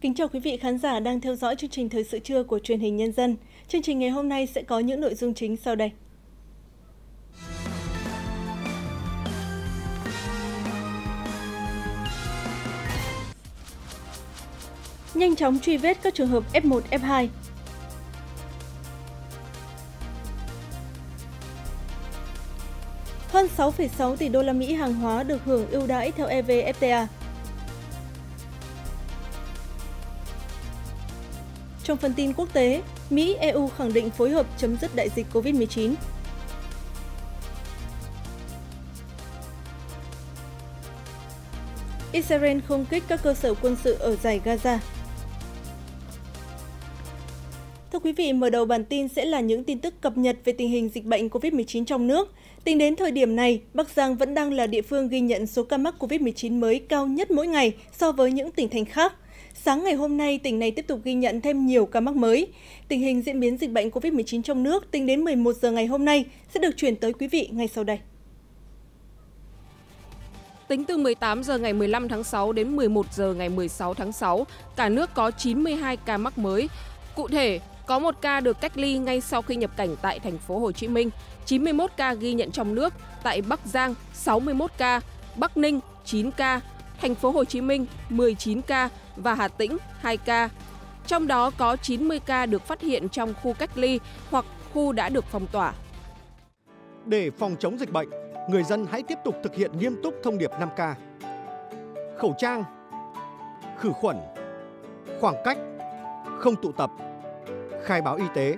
Kính chào quý vị khán giả đang theo dõi chương trình Thời sự trưa của truyền hình Nhân dân. Chương trình ngày hôm nay sẽ có những nội dung chính sau đây. Nhanh chóng truy vết các trường hợp F1, F2. Hơn 6,6 tỷ đô la Mỹ hàng hóa được hưởng ưu đãi theo EVFTA. Trong phần tin quốc tế, Mỹ EU khẳng định phối hợp chấm dứt đại dịch COVID-19. Israel không kích các cơ sở quân sự ở giải Gaza. Thưa quý vị, mở đầu bản tin sẽ là những tin tức cập nhật về tình hình dịch bệnh COVID-19 trong nước. Tính đến thời điểm này, Bắc Giang vẫn đang là địa phương ghi nhận số ca mắc COVID-19 mới cao nhất mỗi ngày so với những tỉnh thành khác. Sáng ngày hôm nay, tỉnh này tiếp tục ghi nhận thêm nhiều ca mắc mới. Tình hình diễn biến dịch bệnh COVID-19 trong nước tính đến 11 giờ ngày hôm nay sẽ được chuyển tới quý vị ngay sau đây. Tính từ 18 giờ ngày 15 tháng 6 đến 11 giờ ngày 16 tháng 6, cả nước có 92 ca mắc mới. Cụ thể, có một ca được cách ly ngay sau khi nhập cảnh tại thành phố Hồ Chí Minh, 91 ca ghi nhận trong nước, tại Bắc Giang 61 ca, Bắc Ninh 9 ca, thành phố Hồ Chí Minh 19 ca và Hà Tĩnh 2 ca. Trong đó có 90 ca được phát hiện trong khu cách ly hoặc khu đã được phong tỏa. Để phòng chống dịch bệnh, người dân hãy tiếp tục thực hiện nghiêm túc thông điệp 5K. Khẩu trang, khử khuẩn, khoảng cách, không tụ tập, khai báo y tế,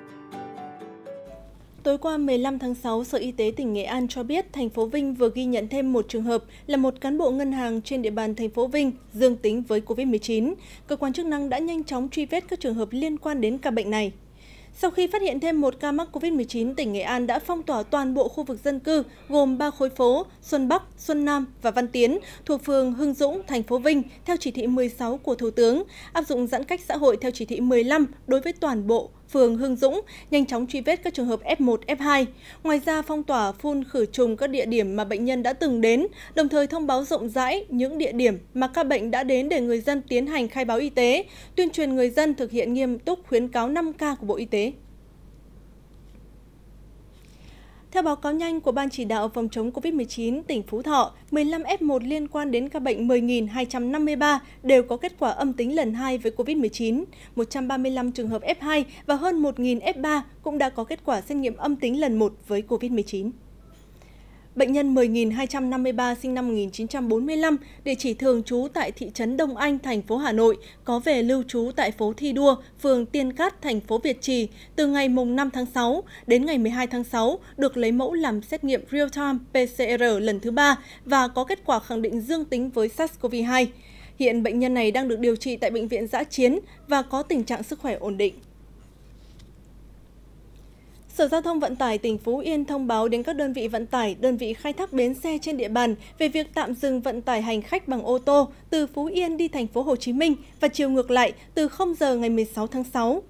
Tối qua 15 tháng 6, Sở Y tế tỉnh Nghệ An cho biết thành phố Vinh vừa ghi nhận thêm một trường hợp là một cán bộ ngân hàng trên địa bàn thành phố Vinh dương tính với COVID-19. Cơ quan chức năng đã nhanh chóng truy vết các trường hợp liên quan đến ca bệnh này. Sau khi phát hiện thêm một ca mắc COVID-19, tỉnh Nghệ An đã phong tỏa toàn bộ khu vực dân cư gồm ba khối phố Xuân Bắc, Xuân Nam và Văn Tiến thuộc phường Hưng Dũng, thành phố Vinh theo chỉ thị 16 của Thủ tướng, áp dụng giãn cách xã hội theo chỉ thị 15 đối với toàn bộ phường Hưng Dũng, nhanh chóng truy vết các trường hợp F1, F2. Ngoài ra, phong tỏa phun khử trùng các địa điểm mà bệnh nhân đã từng đến, đồng thời thông báo rộng rãi những địa điểm mà các bệnh đã đến để người dân tiến hành khai báo y tế, tuyên truyền người dân thực hiện nghiêm túc khuyến cáo 5K của Bộ Y tế. Theo báo cáo nhanh của Ban chỉ đạo phòng chống COVID-19 tỉnh Phú Thọ, 15 F1 liên quan đến ca bệnh 10.253 đều có kết quả âm tính lần 2 với COVID-19. 135 trường hợp F2 và hơn 1.000 F3 cũng đã có kết quả xét nghiệm âm tính lần 1 với COVID-19. Bệnh nhân 10.253 sinh năm 1945, địa chỉ thường trú tại thị trấn Đông Anh, thành phố Hà Nội, có về lưu trú tại phố Thi Đua, phường Tiên Cát, thành phố Việt Trì, từ ngày 5 tháng 6 đến ngày 12 tháng 6, được lấy mẫu làm xét nghiệm real-time PCR lần thứ ba và có kết quả khẳng định dương tính với SARS-CoV-2. Hiện bệnh nhân này đang được điều trị tại bệnh viện giã chiến và có tình trạng sức khỏe ổn định. Sở Giao thông Vận tải tỉnh Phú Yên thông báo đến các đơn vị vận tải, đơn vị khai thác bến xe trên địa bàn về việc tạm dừng vận tải hành khách bằng ô tô từ Phú Yên đi thành phố Hồ Chí Minh và chiều ngược lại từ 0 giờ ngày 16 tháng 6.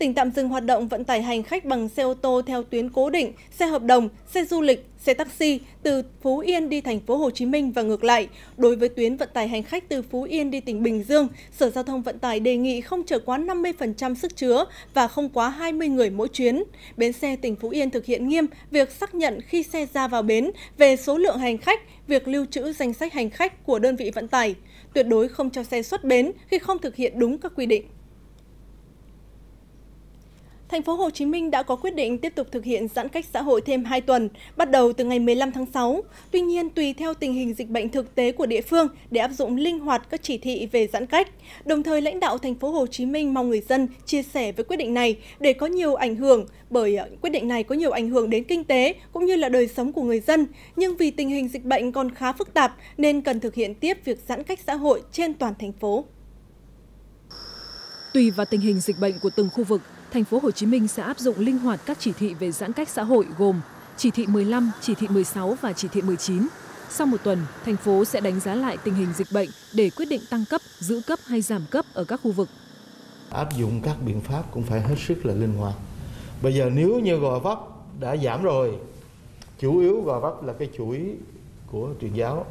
Tỉnh tạm dừng hoạt động vận tải hành khách bằng xe ô tô theo tuyến cố định, xe hợp đồng, xe du lịch, xe taxi từ Phú Yên đi thành phố Hồ Chí Minh và ngược lại. Đối với tuyến vận tải hành khách từ Phú Yên đi tỉnh Bình Dương, Sở Giao thông Vận tải đề nghị không chở quá 50% sức chứa và không quá 20 người mỗi chuyến. Bến xe tỉnh Phú Yên thực hiện nghiêm việc xác nhận khi xe ra vào bến về số lượng hành khách, việc lưu trữ danh sách hành khách của đơn vị vận tải. Tuyệt đối không cho xe xuất bến khi không thực hiện đúng các quy định. Thành phố Hồ Chí Minh đã có quyết định tiếp tục thực hiện giãn cách xã hội thêm 2 tuần, bắt đầu từ ngày 15 tháng 6. Tuy nhiên, tùy theo tình hình dịch bệnh thực tế của địa phương để áp dụng linh hoạt các chỉ thị về giãn cách. Đồng thời, lãnh đạo thành phố Hồ Chí Minh mong người dân chia sẻ với quyết định này để có nhiều ảnh hưởng bởi ờ, quyết định này có nhiều ảnh hưởng đến kinh tế cũng như là đời sống của người dân, nhưng vì tình hình dịch bệnh còn khá phức tạp nên cần thực hiện tiếp việc giãn cách xã hội trên toàn thành phố. Tùy vào tình hình dịch bệnh của từng khu vực, thành phố Hồ Chí Minh sẽ áp dụng linh hoạt các chỉ thị về giãn cách xã hội gồm chỉ thị 15, chỉ thị 16 và chỉ thị 19. Sau một tuần, thành phố sẽ đánh giá lại tình hình dịch bệnh để quyết định tăng cấp, giữ cấp hay giảm cấp ở các khu vực. Áp dụng các biện pháp cũng phải hết sức là linh hoạt. Bây giờ nếu như gò vấp đã giảm rồi, chủ yếu gò vấp là cái chuỗi của truyền giáo.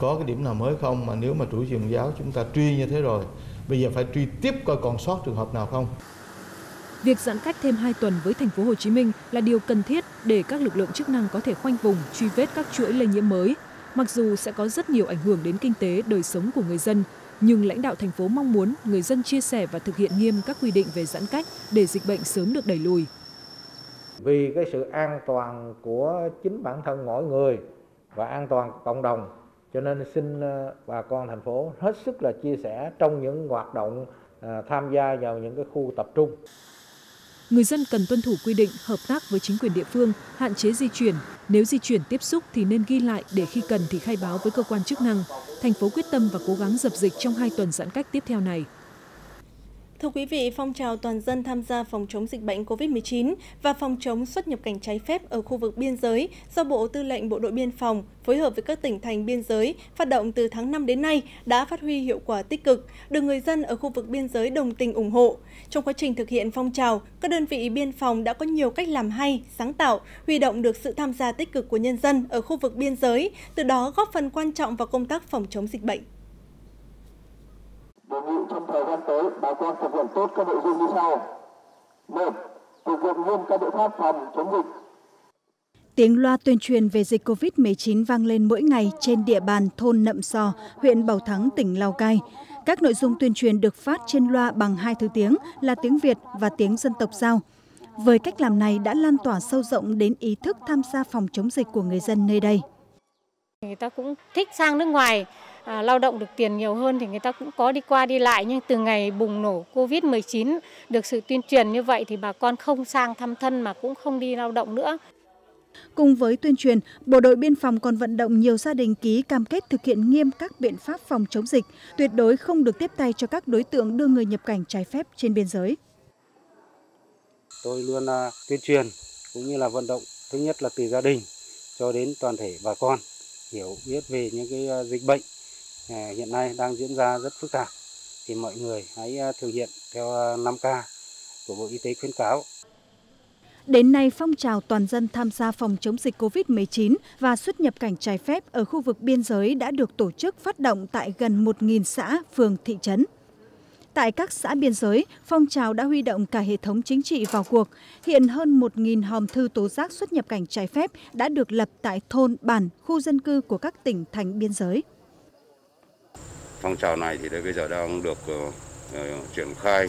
có cái điểm nào mới không mà nếu mà chủ truyền giáo chúng ta truy như thế rồi bây giờ phải truy tiếp coi còn sót trường hợp nào không Việc giãn cách thêm 2 tuần với thành phố Hồ Chí Minh là điều cần thiết để các lực lượng chức năng có thể khoanh vùng, truy vết các chuỗi lây nhiễm mới. Mặc dù sẽ có rất nhiều ảnh hưởng đến kinh tế, đời sống của người dân, nhưng lãnh đạo thành phố mong muốn người dân chia sẻ và thực hiện nghiêm các quy định về giãn cách để dịch bệnh sớm được đẩy lùi. Vì cái sự an toàn của chính bản thân mỗi người và an toàn của cộng đồng, cho nên xin ờ, bà con thành phố hết sức là chia sẻ trong những hoạt động ờ, tham gia vào những cái khu tập trung. Người dân cần tuân thủ quy định, hợp tác với chính quyền địa phương, hạn chế di chuyển. Nếu di chuyển tiếp xúc thì nên ghi lại để khi cần thì khai báo với cơ quan chức năng. Thành phố quyết tâm và cố gắng dập dịch trong hai tuần giãn cách tiếp theo này. Thưa quý vị, phong trào toàn dân tham gia phòng chống dịch bệnh COVID-19 và phòng chống xuất nhập cảnh trái phép ở khu vực biên giới do Bộ Tư lệnh Bộ đội Biên phòng phối hợp với các tỉnh thành biên giới phát động từ tháng 5 đến nay đã phát huy hiệu quả tích cực, được người dân ở khu vực biên giới đồng tình ủng hộ. Trong quá trình thực hiện phong trào, các đơn vị biên phòng đã có nhiều cách làm hay, sáng tạo, huy động được sự tham gia tích cực của nhân dân ở khu vực biên giới, từ đó góp phần quan trọng vào công tác phòng chống dịch bệnh đề nghị trong thời gian tới bà con thực hiện tốt các nội dung như sau một thực hiện nghiêm các biện pháp phòng chống dịch Tiếng loa tuyên truyền về dịch COVID-19 vang lên mỗi ngày trên địa bàn thôn Nậm Sò, huyện Bảo Thắng, tỉnh Lào Cai. Các nội dung tuyên truyền được phát trên loa bằng hai thứ tiếng là tiếng Việt và tiếng dân tộc Giao. Với cách làm này đã lan tỏa sâu rộng đến ý thức tham gia phòng chống dịch của người dân nơi đây. Người ta cũng thích sang nước ngoài à, lao động được tiền nhiều hơn thì người ta cũng có đi qua đi lại nhưng từ ngày bùng nổ Covid-19 được sự tuyên truyền như vậy thì bà con không sang thăm thân mà cũng không đi lao động nữa. Cùng với tuyên truyền, Bộ đội Biên phòng còn vận động nhiều gia đình ký cam kết thực hiện nghiêm các biện pháp phòng chống dịch, tuyệt đối không được tiếp tay cho các đối tượng đưa người nhập cảnh trái phép trên biên giới. Tôi luôn uh, tuyên truyền cũng như là vận động thứ nhất là từ gia đình cho đến toàn thể bà con hiểu biết về những cái uh, dịch bệnh À, hiện nay đang diễn ra rất phức tạp thì mọi người hãy à, thực hiện theo à, 5K của Bộ Y tế khuyến cáo. Đến nay, phong trào toàn dân tham gia phòng chống dịch COVID-19 và xuất nhập cảnh trái phép ở khu vực biên giới đã được tổ chức phát động tại gần 1.000 xã, phường, thị trấn. Tại các xã biên giới, phong trào đã huy động cả hệ thống chính trị vào cuộc. Hiện hơn 1.000 hòm thư tố giác xuất nhập cảnh trái phép đã được lập tại thôn, bản, khu dân cư của các tỉnh thành biên giới phong trào này thì bây giờ đang được ờ, ờ, triển khai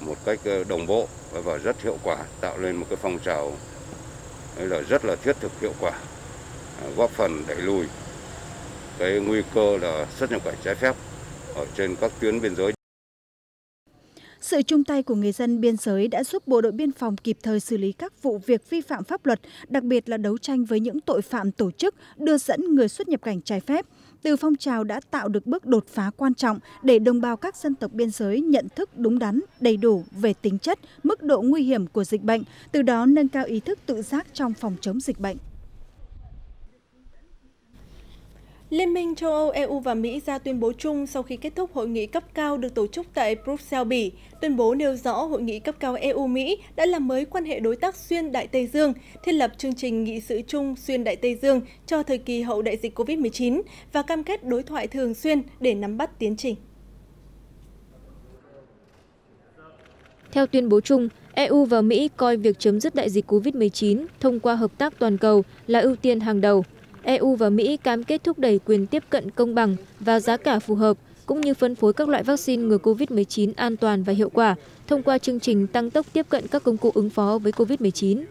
một cách ờ, đồng bộ và rất hiệu quả tạo lên một cái phong trào là rất là thiết thực hiệu quả à, góp phần đẩy lùi cái nguy cơ là xuất nhập cảnh trái phép ở trên các tuyến biên giới sự chung tay của người dân biên giới đã giúp bộ đội biên phòng kịp thời xử lý các vụ việc vi phạm pháp luật, đặc biệt là đấu tranh với những tội phạm tổ chức đưa dẫn người xuất nhập cảnh trái phép. Từ phong trào đã tạo được bước đột phá quan trọng để đồng bào các dân tộc biên giới nhận thức đúng đắn, đầy đủ về tính chất, mức độ nguy hiểm của dịch bệnh, từ đó nâng cao ý thức tự giác trong phòng chống dịch bệnh. Liên minh châu Âu, EU và Mỹ ra tuyên bố chung sau khi kết thúc hội nghị cấp cao được tổ chức tại Brussels, Bỉ. Tuyên bố nêu rõ hội nghị cấp cao EU-Mỹ đã làm mới quan hệ đối tác xuyên Đại Tây Dương, thiết lập chương trình nghị sự chung xuyên Đại Tây Dương cho thời kỳ hậu đại dịch COVID-19 và cam kết đối thoại thường xuyên để nắm bắt tiến trình. Theo tuyên bố chung, EU và Mỹ coi việc chấm dứt đại dịch COVID-19 thông qua hợp tác toàn cầu là ưu tiên hàng đầu – eu và mỹ cam kết thúc đẩy quyền tiếp cận công bằng và giá cả phù hợp, cũng như phân phối các loại vaccine ngừa covid-19 an toàn và hiệu quả thông qua chương trình tăng tốc tiếp cận các công cụ ứng phó với covid-19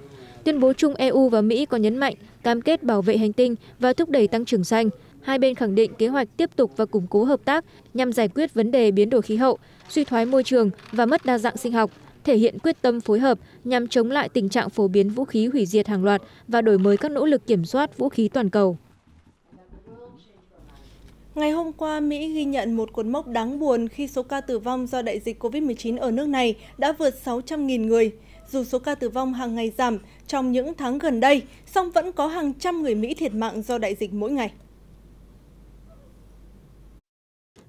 tuyên bố chung eu và mỹ còn nhấn mạnh cam kết bảo vệ hành tinh và thúc đẩy tăng trưởng xanh. Hai bên khẳng định kế hoạch tiếp tục và củng cố hợp tác nhằm giải quyết vấn đề biến đổi khí hậu, suy thoái môi trường và mất đa dạng sinh học thể hiện quyết tâm phối hợp nhằm chống lại tình trạng phổ biến vũ khí hủy diệt hàng loạt và đổi mới các nỗ lực kiểm soát vũ khí toàn cầu. Ngày hôm qua, Mỹ ghi nhận một cột mốc đáng buồn khi số ca tử vong do đại dịch COVID-19 ở nước này đã vượt 600.000 người. Dù số ca tử vong hàng ngày giảm trong những tháng gần đây, song vẫn có hàng trăm người Mỹ thiệt mạng do đại dịch mỗi ngày.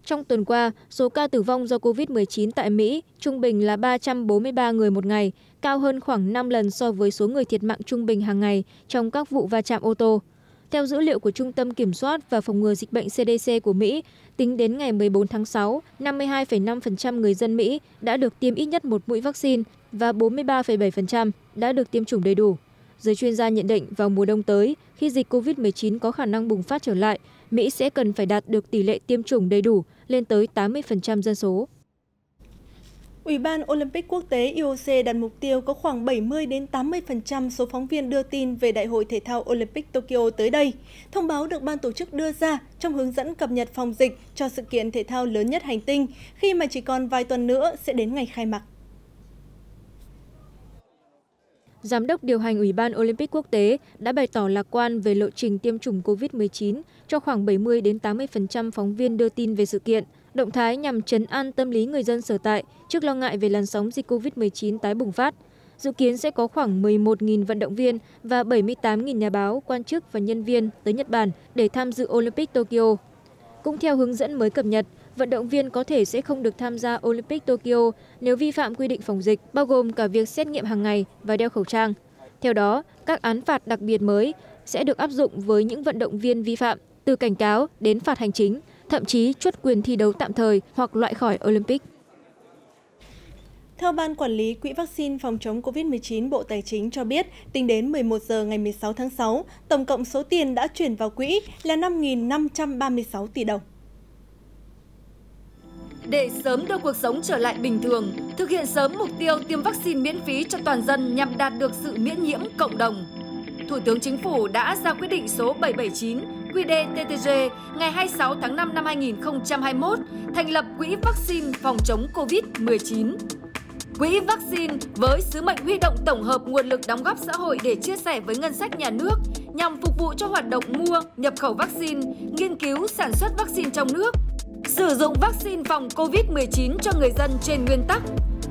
Trong tuần qua, số ca tử vong do COVID-19 tại Mỹ trung bình là 343 người một ngày, cao hơn khoảng năm lần so với số người thiệt mạng trung bình hàng ngày trong các vụ va chạm ô tô. Theo dữ liệu của Trung tâm Kiểm soát và Phòng ngừa Dịch bệnh CDC của Mỹ, tính đến ngày 14 tháng 6, 52,5% người dân Mỹ đã được tiêm ít nhất một mũi vaccine và 43,7% đã được tiêm chủng đầy đủ. Giới chuyên gia nhận định vào mùa đông tới, khi dịch COVID-19 có khả năng bùng phát trở lại, Mỹ sẽ cần phải đạt được tỷ lệ tiêm chủng đầy đủ lên tới 80% dân số. Ủy ban Olympic Quốc tế IOC đặt mục tiêu có khoảng 70 đến 80% số phóng viên đưa tin về Đại hội thể thao Olympic Tokyo tới đây. Thông báo được ban tổ chức đưa ra trong hướng dẫn cập nhật phòng dịch cho sự kiện thể thao lớn nhất hành tinh, khi mà chỉ còn vài tuần nữa sẽ đến ngày khai mạc. Giám đốc điều hành Ủy ban Olympic quốc tế đã bày tỏ lạc quan về lộ trình tiêm chủng COVID-19 cho khoảng 70 đến 80% phóng viên đưa tin về sự kiện. Động thái nhằm chấn an tâm lý người dân sở tại trước lo ngại về làn sóng dịch COVID-19 tái bùng phát. Dự kiến sẽ có khoảng 11.000 vận động viên và 78.000 nhà báo, quan chức và nhân viên tới Nhật Bản để tham dự Olympic Tokyo. Cũng theo hướng dẫn mới cập nhật, vận động viên có thể sẽ không được tham gia Olympic Tokyo nếu vi phạm quy định phòng dịch, bao gồm cả việc xét nghiệm hàng ngày và đeo khẩu trang. Theo đó, các án phạt đặc biệt mới sẽ được áp dụng với những vận động viên vi phạm, từ cảnh cáo đến phạt hành chính, thậm chí truất quyền thi đấu tạm thời hoặc loại khỏi Olympic. Theo Ban Quản lý Quỹ vaccine phòng chống COVID-19 Bộ Tài chính cho biết, tính đến 11 giờ ngày 16 tháng 6, tổng cộng số tiền đã chuyển vào quỹ là 5.536 tỷ đồng. Để sớm đưa cuộc sống trở lại bình thường, thực hiện sớm mục tiêu tiêm vaccine miễn phí cho toàn dân nhằm đạt được sự miễn nhiễm cộng đồng. Thủ tướng Chính phủ đã ra quyết định số 779 QĐ-TTG ngày 26 tháng 5 năm 2021 thành lập Quỹ vaccine phòng chống COVID-19. Quỹ vaccine với sứ mệnh huy động tổng hợp nguồn lực đóng góp xã hội để chia sẻ với ngân sách nhà nước nhằm phục vụ cho hoạt động mua, nhập khẩu vaccine, nghiên cứu sản xuất vaccine trong nước, sử dụng vaccine phòng COVID-19 cho người dân trên nguyên tắc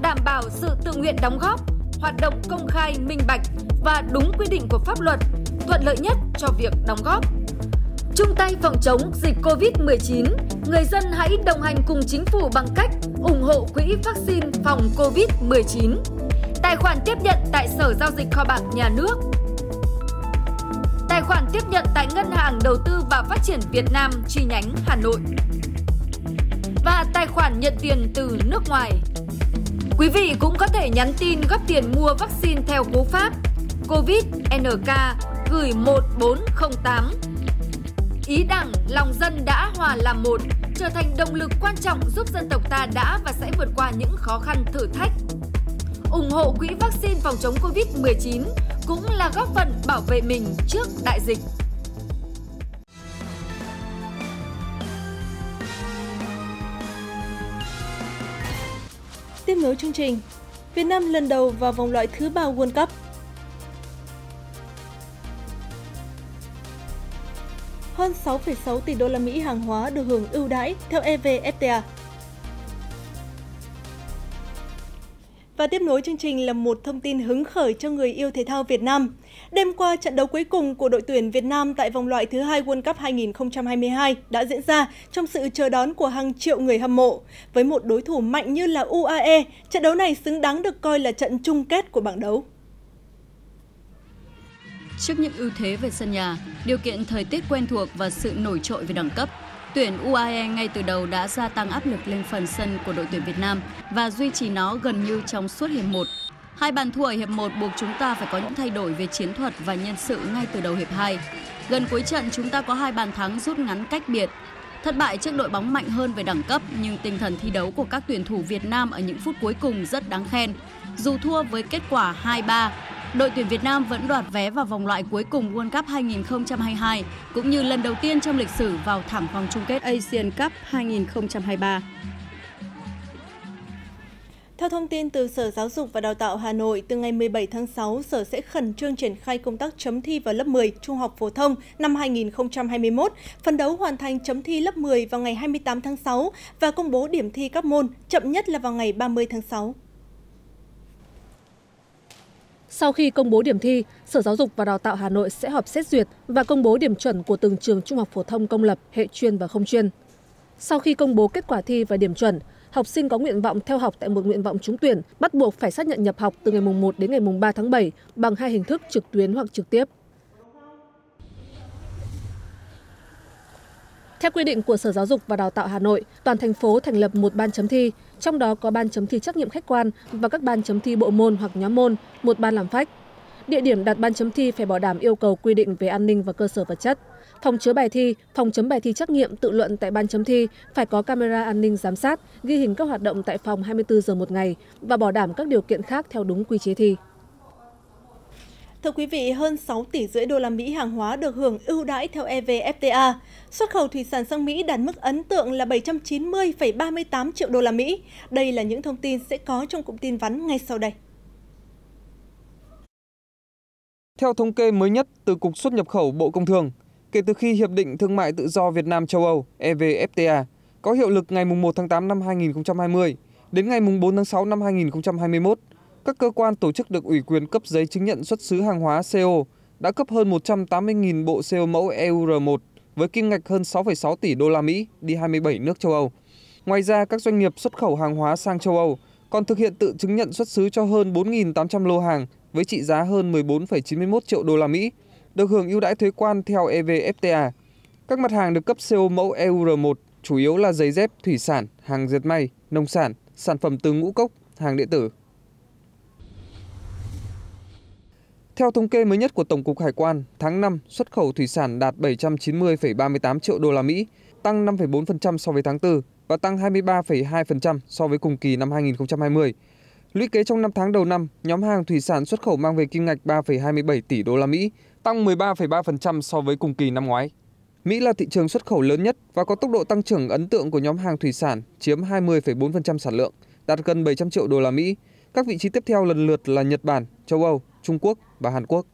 đảm bảo sự tự nguyện đóng góp, hoạt động công khai, minh bạch và đúng quy định của pháp luật, thuận lợi nhất cho việc đóng góp. Chung tay phòng chống dịch COVID-19, người dân hãy đồng hành cùng chính phủ bằng cách ủng hộ quỹ vaccine phòng COVID-19. Tài khoản tiếp nhận tại Sở Giao dịch Kho bạc Nhà nước. Tài khoản tiếp nhận tại Ngân hàng Đầu tư và Phát triển Việt Nam chi nhánh Hà Nội. Và tài khoản nhận tiền từ nước ngoài. Quý vị cũng có thể nhắn tin góp tiền mua vaccine theo cú pháp COVID NK gửi 1408 Ý đảng, lòng dân đã hòa làm một, trở thành động lực quan trọng giúp dân tộc ta đã và sẽ vượt qua những khó khăn thử thách. ủng hộ quỹ vaccine phòng chống Covid-19 cũng là góp phần bảo vệ mình trước đại dịch. Nối chương trình, Việt Nam lần đầu vào vòng loại thứ ba World Cup. Hơn 6,6 tỷ đô la Mỹ hàng hóa được hưởng ưu đãi theo EVFTA. Và tiếp nối chương trình là một thông tin hứng khởi cho người yêu thể thao Việt Nam. Đêm qua, trận đấu cuối cùng của đội tuyển Việt Nam tại vòng loại thứ hai World Cup 2022 đã diễn ra trong sự chờ đón của hàng triệu người hâm mộ. Với một đối thủ mạnh như là UAE, trận đấu này xứng đáng được coi là trận chung kết của bảng đấu. Trước những ưu thế về sân nhà, điều kiện thời tiết quen thuộc và sự nổi trội về đẳng cấp, tuyển UAE ngay từ đầu đã gia tăng áp lực lên phần sân của đội tuyển Việt Nam và duy trì nó gần như trong suốt hiệp 1. Hai bàn thua ở hiệp 1 buộc chúng ta phải có những thay đổi về chiến thuật và nhân sự ngay từ đầu hiệp 2. Gần cuối trận chúng ta có hai bàn thắng rút ngắn cách biệt. Thất bại trước đội bóng mạnh hơn về đẳng cấp nhưng tinh thần thi đấu của các tuyển thủ Việt Nam ở những phút cuối cùng rất đáng khen. Dù thua với kết quả 2-3, đội tuyển Việt Nam vẫn đoạt vé vào vòng loại cuối cùng World Cup 2022, cũng như lần đầu tiên trong lịch sử vào thẳng vòng chung kết Asian Cup 2023. Theo thông tin từ Sở Giáo dục và Đào tạo Hà Nội, từ ngày 17 tháng 6, Sở sẽ khẩn trương triển khai công tác chấm thi vào lớp 10 trung học phổ thông năm 2021, phấn đấu hoàn thành chấm thi lớp 10 vào ngày 28 tháng 6 và công bố điểm thi các môn chậm nhất là vào ngày 30 tháng 6. Sau khi công bố điểm thi, Sở Giáo dục và Đào tạo Hà Nội sẽ họp xét duyệt và công bố điểm chuẩn của từng trường trung học phổ thông công lập, hệ chuyên và không chuyên. Sau khi công bố kết quả thi và điểm chuẩn, học sinh có nguyện vọng theo học tại một nguyện vọng trúng tuyển bắt buộc phải xác nhận nhập học từ ngày mùng 1 đến ngày mùng 3 tháng 7 bằng hai hình thức trực tuyến hoặc trực tiếp. Theo quy định của Sở Giáo dục và Đào tạo Hà Nội, toàn thành phố thành lập một ban chấm thi, trong đó có ban chấm thi trắc nghiệm khách quan và các ban chấm thi bộ môn hoặc nhóm môn, một ban làm phách. Địa điểm đặt ban chấm thi phải bảo đảm yêu cầu quy định về an ninh và cơ sở vật chất. Phòng chứa bài thi, phòng chấm bài thi trắc nghiệm tự luận tại ban chấm thi phải có camera an ninh giám sát, ghi hình các hoạt động tại phòng 24 giờ một ngày và bảo đảm các điều kiện khác theo đúng quy chế thi. Thưa quý vị, hơn 6 tỷ rưỡi đô la Mỹ hàng hóa được hưởng ưu đãi theo EVFTA. Xuất khẩu thủy sản sang Mỹ đạt mức ấn tượng là 790,38 triệu đô la Mỹ. Đây là những thông tin sẽ có trong cụm tin vắn ngay sau đây. Theo thống kê mới nhất từ Cục xuất nhập khẩu Bộ Công Thương, kể từ khi Hiệp định Thương mại Tự do Việt Nam châu Âu EVFTA có hiệu lực ngày 1 tháng 8 năm 2020 đến ngày 4 tháng 6 năm 2021, các cơ quan tổ chức được ủy quyền cấp giấy chứng nhận xuất xứ hàng hóa CO đã cấp hơn 180.000 bộ CO mẫu EUR1 với kim ngạch hơn 6,6 tỷ đô la Mỹ đi 27 nước châu Âu. Ngoài ra, các doanh nghiệp xuất khẩu hàng hóa sang châu Âu còn thực hiện tự chứng nhận xuất xứ cho hơn 4.800 lô hàng với trị giá hơn 14,91 triệu đô la Mỹ, được hưởng ưu đãi thuế quan theo EVFTA. Các mặt hàng được cấp CO mẫu EUR1 chủ yếu là giày dép, thủy sản, hàng dệt may, nông sản, sản phẩm từ ngũ cốc, hàng điện tử. Theo thống kê mới nhất của Tổng cục Hải quan, tháng 5 xuất khẩu thủy sản đạt 790,38 triệu đô la Mỹ, tăng 5,4% so với tháng 4 và tăng 23,2% so với cùng kỳ năm 2020. Lũy kế trong 5 tháng đầu năm, nhóm hàng thủy sản xuất khẩu mang về kim ngạch 3,27 tỷ đô la Mỹ, tăng 13,3% so với cùng kỳ năm ngoái. Mỹ là thị trường xuất khẩu lớn nhất và có tốc độ tăng trưởng ấn tượng của nhóm hàng thủy sản, chiếm 20,4% sản lượng, đạt gần 700 triệu đô la Mỹ. Các vị trí tiếp theo lần lượt là Nhật Bản, châu Âu, Trung Quốc và Hàn Quốc.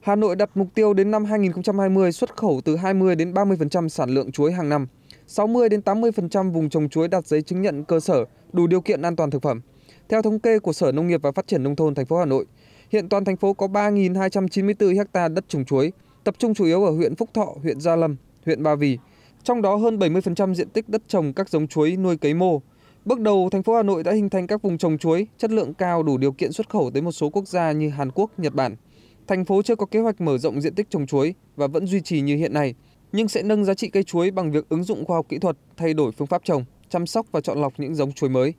Hà Nội đặt mục tiêu đến năm 2020 xuất khẩu từ 20 đến 30% sản lượng chuối hàng năm. 60 đến 80% vùng trồng chuối đạt giấy chứng nhận cơ sở đủ điều kiện an toàn thực phẩm. Theo thống kê của Sở Nông nghiệp và Phát triển nông thôn thành phố Hà Nội, hiện toàn thành phố có 3.294 ha đất trồng chuối, tập trung chủ yếu ở huyện Phúc Thọ, huyện Gia Lâm, huyện Ba Vì. Trong đó hơn 70% diện tích đất trồng các giống chuối nuôi cấy mô. Bước đầu, thành phố Hà Nội đã hình thành các vùng trồng chuối chất lượng cao đủ điều kiện xuất khẩu tới một số quốc gia như Hàn Quốc, Nhật Bản. Thành phố chưa có kế hoạch mở rộng diện tích trồng chuối và vẫn duy trì như hiện nay, nhưng sẽ nâng giá trị cây chuối bằng việc ứng dụng khoa học kỹ thuật, thay đổi phương pháp trồng, chăm sóc và chọn lọc những giống chuối mới.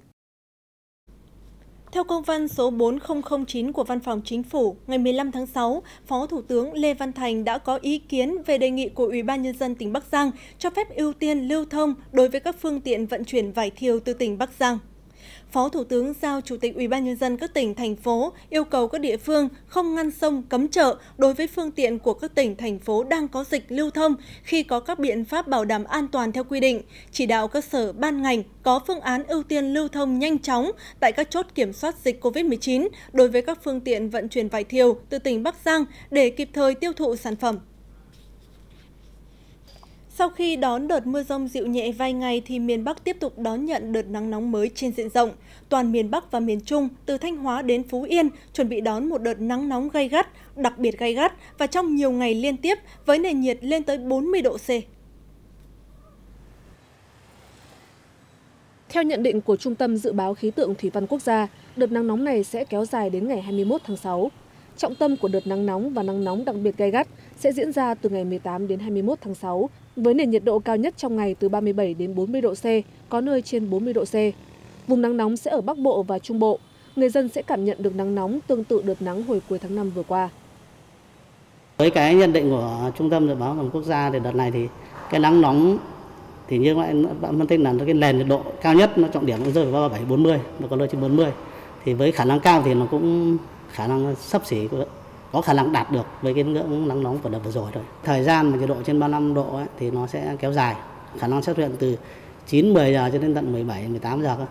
Theo công văn số 4009 của Văn phòng Chính phủ, ngày 15 tháng 6, Phó Thủ tướng Lê Văn Thành đã có ý kiến về đề nghị của Ủy ban Nhân dân tỉnh Bắc Giang cho phép ưu tiên lưu thông đối với các phương tiện vận chuyển vải thiều từ tỉnh Bắc Giang. Phó Thủ tướng giao Chủ tịch Ủy ban nhân dân các tỉnh thành phố yêu cầu các địa phương không ngăn sông cấm chợ đối với phương tiện của các tỉnh thành phố đang có dịch lưu thông khi có các biện pháp bảo đảm an toàn theo quy định, chỉ đạo các sở ban ngành có phương án ưu tiên lưu thông nhanh chóng tại các chốt kiểm soát dịch COVID-19 đối với các phương tiện vận chuyển vải thiều từ tỉnh Bắc Giang để kịp thời tiêu thụ sản phẩm. Sau khi đón đợt mưa rông dịu nhẹ vài ngày thì miền Bắc tiếp tục đón nhận đợt nắng nóng mới trên diện rộng. Toàn miền Bắc và miền Trung từ Thanh Hóa đến Phú Yên chuẩn bị đón một đợt nắng nóng gay gắt, đặc biệt gay gắt và trong nhiều ngày liên tiếp với nền nhiệt lên tới 40 độ C. Theo nhận định của Trung tâm Dự báo Khí tượng Thủy văn Quốc gia, đợt nắng nóng này sẽ kéo dài đến ngày 21 tháng 6. Trọng tâm của đợt nắng nóng và nắng nóng đặc biệt gai gắt sẽ diễn ra từ ngày 18 đến 21 tháng 6 với nền nhiệt độ cao nhất trong ngày từ 37 đến 40 độ C, có nơi trên 40 độ C. Vùng nắng nóng sẽ ở Bắc Bộ và Trung Bộ. Người dân sẽ cảm nhận được nắng nóng tương tự đợt nắng hồi cuối tháng 5 vừa qua. Với cái nhận định của Trung tâm Dự báo Khí Quốc gia thì đợt này thì cái nắng nóng thì như vậy bạn phân tích là cái nền nhiệt độ cao nhất nó trọng điểm nó rơi vào 37 40, nó có nơi trên 40. Thì với khả năng cao thì nó cũng khả năng sấp xỉ có khả năng đạt được với cái ngưỡng nắng nóng của đợt vừa rồi rồi. Thời gian mà nhiệt độ trên 35 độ ấy, thì nó sẽ kéo dài, khả năng xuất hiện từ 9 10 giờ cho đến tận 17 18 giờ cơ.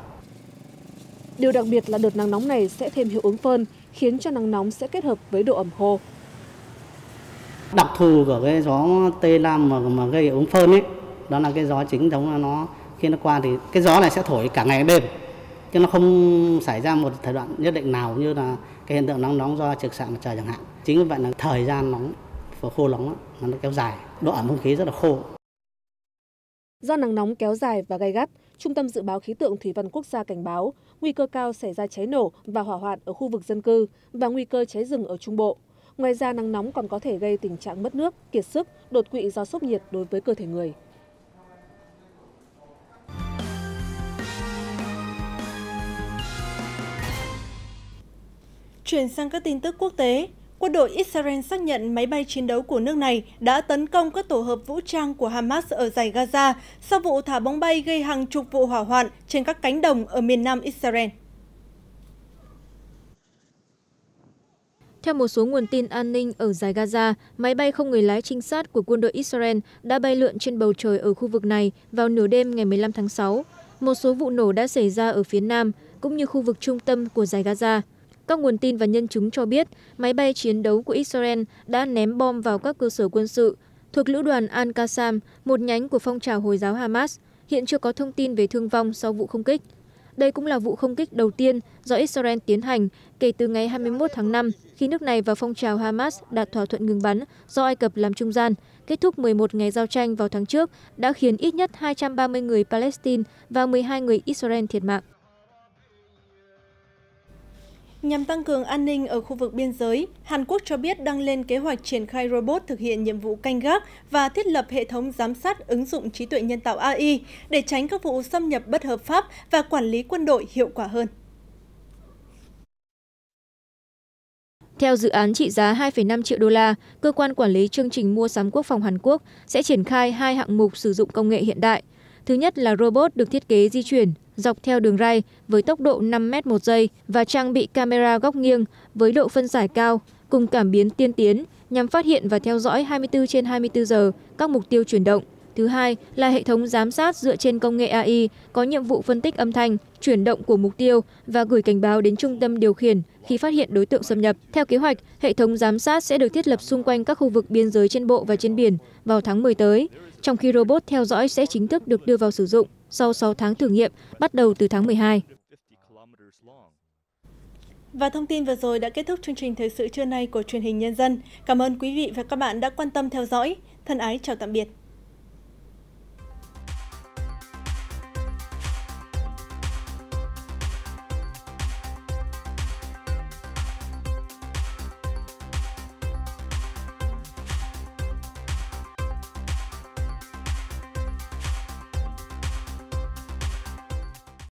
Điều đặc biệt là đợt nắng nóng này sẽ thêm hiệu ứng phơn, khiến cho nắng nóng sẽ kết hợp với độ ẩm khô. Đặc thù của cái gió Tây Nam mà, mà gây hiệu ứng phơn ấy, đó là cái gió chính giống là nó khi nó qua thì cái gió này sẽ thổi cả ngày đêm chứ nó không xảy ra một thời đoạn nhất định nào như là cái hiện tượng nắng nóng do trực xạ mặt trời chẳng hạn chính vì vậy là thời gian nóng và khô nóng nó kéo dài độ ẩm không khí rất là khô Do nắng nóng kéo dài và gay gắt, Trung tâm Dự báo Khí tượng Thủy văn Quốc gia cảnh báo nguy cơ cao xảy ra cháy nổ và hỏa hoạn ở khu vực dân cư và nguy cơ cháy rừng ở Trung Bộ. Ngoài ra nắng nóng còn có thể gây tình trạng mất nước, kiệt sức, đột quỵ do sốc nhiệt đối với cơ thể người. Chuyển sang các tin tức quốc tế, quân đội Israel xác nhận máy bay chiến đấu của nước này đã tấn công các tổ hợp vũ trang của Hamas ở giải Gaza sau vụ thả bóng bay gây hàng chục vụ hỏa hoạn trên các cánh đồng ở miền nam Israel. Theo một số nguồn tin an ninh ở giải Gaza, máy bay không người lái trinh sát của quân đội Israel đã bay lượn trên bầu trời ở khu vực này vào nửa đêm ngày 15 tháng 6. Một số vụ nổ đã xảy ra ở phía nam, cũng như khu vực trung tâm của giải Gaza. Các nguồn tin và nhân chứng cho biết máy bay chiến đấu của Israel đã ném bom vào các cơ sở quân sự thuộc lữ đoàn Al-Qassam, một nhánh của phong trào Hồi giáo Hamas. Hiện chưa có thông tin về thương vong sau vụ không kích. Đây cũng là vụ không kích đầu tiên do Israel tiến hành kể từ ngày 21 tháng 5 khi nước này và phong trào Hamas đạt thỏa thuận ngừng bắn do Ai Cập làm trung gian, kết thúc 11 ngày giao tranh vào tháng trước đã khiến ít nhất 230 người Palestine và 12 người Israel thiệt mạng. Nhằm tăng cường an ninh ở khu vực biên giới, Hàn Quốc cho biết đang lên kế hoạch triển khai robot thực hiện nhiệm vụ canh gác và thiết lập hệ thống giám sát ứng dụng trí tuệ nhân tạo AI để tránh các vụ xâm nhập bất hợp pháp và quản lý quân đội hiệu quả hơn. Theo dự án trị giá 2,5 triệu đô la, cơ quan quản lý chương trình mua sắm quốc phòng Hàn Quốc sẽ triển khai hai hạng mục sử dụng công nghệ hiện đại. Thứ nhất là robot được thiết kế di chuyển dọc theo đường ray với tốc độ 5 m một giây và trang bị camera góc nghiêng với độ phân giải cao cùng cảm biến tiên tiến nhằm phát hiện và theo dõi 24 trên 24 giờ các mục tiêu chuyển động. Thứ hai là hệ thống giám sát dựa trên công nghệ AI có nhiệm vụ phân tích âm thanh, chuyển động của mục tiêu và gửi cảnh báo đến trung tâm điều khiển khi phát hiện đối tượng xâm nhập. Theo kế hoạch, hệ thống giám sát sẽ được thiết lập xung quanh các khu vực biên giới trên bộ và trên biển vào tháng 10 tới, trong khi robot theo dõi sẽ chính thức được đưa vào sử dụng sau 6 tháng thử nghiệm, bắt đầu từ tháng 12. Và thông tin vừa rồi đã kết thúc chương trình thời sự trưa nay của truyền hình nhân dân. Cảm ơn quý vị và các bạn đã quan tâm theo dõi. Thân ái chào tạm biệt.